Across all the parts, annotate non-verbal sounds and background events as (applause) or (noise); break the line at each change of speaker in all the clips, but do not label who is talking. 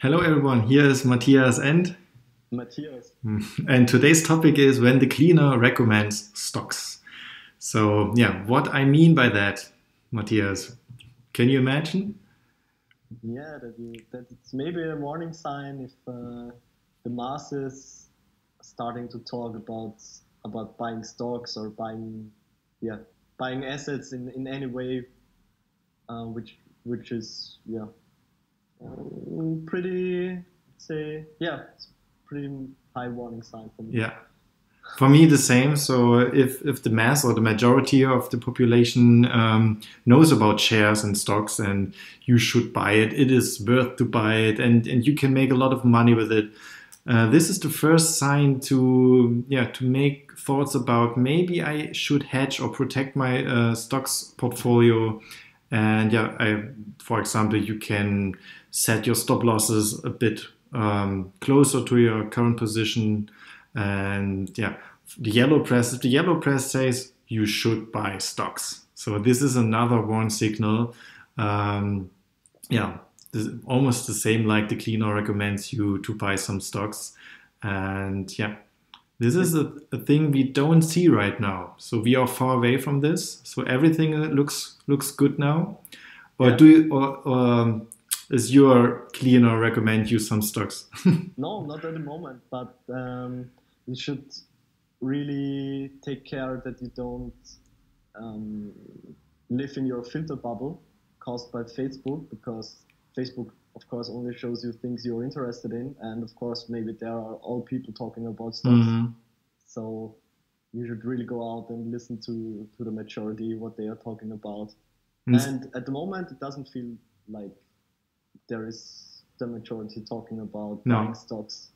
Hello, everyone. Here is Matthias and
Matthias. (laughs)
And today's topic is when the cleaner recommends stocks. So, yeah, what I mean by that, Matthias, can you imagine?
Yeah, that, you, that it's maybe a warning sign if uh, the masses starting to talk about about buying stocks or buying, yeah, buying assets in, in any way, uh, which which is yeah, pretty say yeah, pretty high warning sign for me.
Yeah. For me, the same. So, if, if the mass or the majority of the population um, knows about shares and stocks and you should buy it, it is worth to buy it and, and you can make a lot of money with it. Uh, this is the first sign to yeah to make thoughts about maybe I should hedge or protect my uh, stocks portfolio and yeah I, for example you can set your stop losses a bit um, closer to your current position. And yeah, the yellow press, if the yellow press says you should buy stocks. So this is another warn signal. Um, yeah, almost the same like the cleaner recommends you to buy some stocks. And yeah, this is a, a, thing we don't see right now. So we are far away from this. So everything looks looks good now. Or yeah. do you, or, or um, is your cleaner recommend you some stocks? (laughs)
no, not at the moment, but um, you should really take care that you don't um, live in your filter bubble caused by Facebook because Facebook of course only shows you things you're interested in and of course maybe there are all people talking about stocks mm-hmm. so you should really go out and listen to to the majority what they are talking about mm-hmm. and at the moment it doesn't feel like there is the majority talking about no. buying stocks.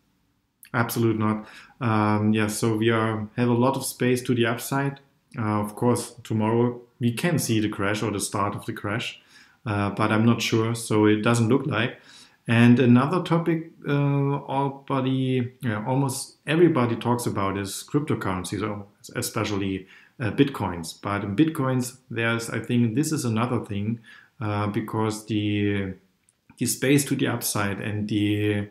Absolutely not. Um, yeah, so we are have a lot of space to the upside. Uh, of course, tomorrow we can see the crash or the start of the crash, uh, but I'm not sure. So it doesn't look like. And another topic, uh, all body, yeah, almost everybody talks about is cryptocurrencies, especially uh, bitcoins. But in bitcoins, there's, I think, this is another thing uh, because the the space to the upside and the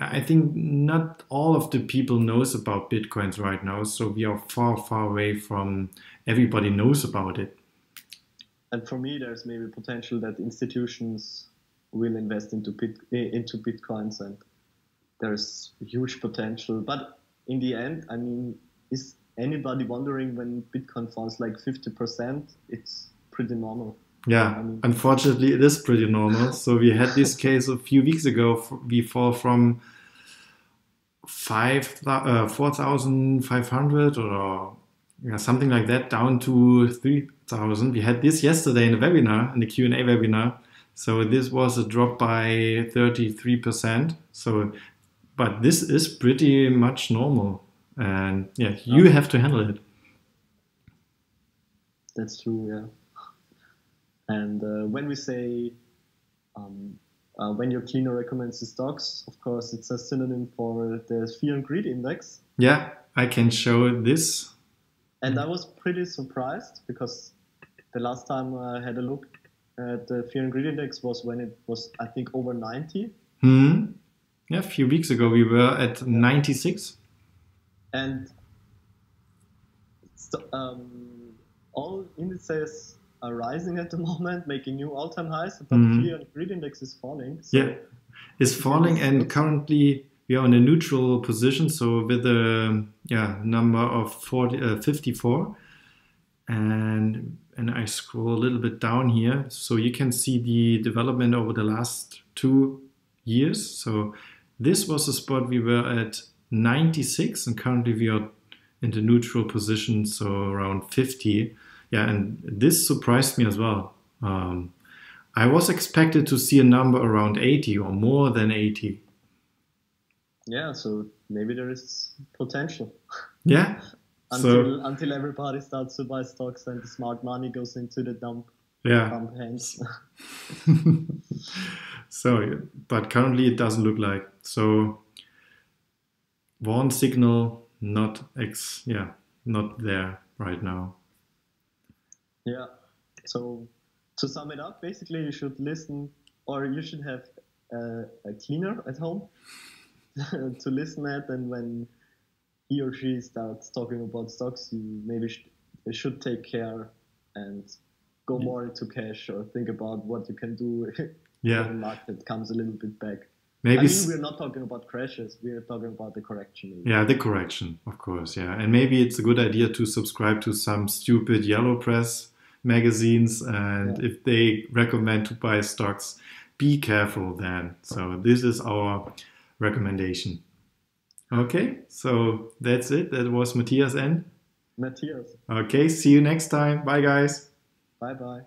I think not all of the people knows about bitcoins right now, so we are far, far away from everybody knows about it.
And for me, there's maybe potential that institutions will invest into bit, eh, into bitcoins, and there's huge potential. But in the end, I mean, is anybody wondering when Bitcoin falls like 50%? It's pretty normal.
Yeah, unfortunately, it is pretty normal. (laughs) So we had this case a few weeks ago. We fall from five uh, four thousand five hundred or yeah, something like that down to three thousand. We had this yesterday in the webinar, in the Q and A webinar. So this was a drop by thirty three percent. So, but this is pretty much normal, and yeah, you have to handle it.
That's true. Yeah. And uh, when we say um, uh, when your cleaner recommends the stocks, of course, it's a synonym for the fear and greed index.
Yeah, I can show this.
And I was pretty surprised because the last time I had a look at the fear and greed index was when it was, I think, over 90.
Hmm. Yeah, a few weeks ago we were at 96.
And um, all indices are rising at the (laughs) moment, making new all-time highs, but mm-hmm. the fear and greed index is falling.
So yeah, it's falling, and currently we are in a neutral position, so with a yeah number of 40, uh, 54, and and I scroll a little bit down here, so you can see the development over the last two years. So this was the spot we were at 96, and currently we are in the neutral position, so around 50 yeah, and this surprised me as well. Um, I was expected to see a number around 80 or more than 80.
Yeah, so maybe there is potential. (laughs)
Yeah.
until so, until everybody starts to buy stocks and the smart money goes into the dump.
Yeah. Dump hands. (laughs) so, but currently it doesn't look like. So, one signal not ex, yeah, not there right now.
Yeah. So to sum it up, basically, you should listen or you should have a, a cleaner at home (laughs) to listen at, and when he or she starts talking about stocks, you maybe sh- should take care and go
Yeah.
more into cash or think about what you can do (laughs)
Yeah,
when the market comes a little bit back.
maybe.
I mean, we're not talking about crashes. We're talking about the correction. maybe.
Yeah, the correction, of course. Yeah, and maybe it's a good idea to subscribe to some stupid yellow press magazines, and
Yeah.
if they recommend to buy stocks, be careful then. So this is our recommendation. Okay, so that's it. That was Matthias and
Matthias,
okay. See you next time. Bye, guys.
bye bye.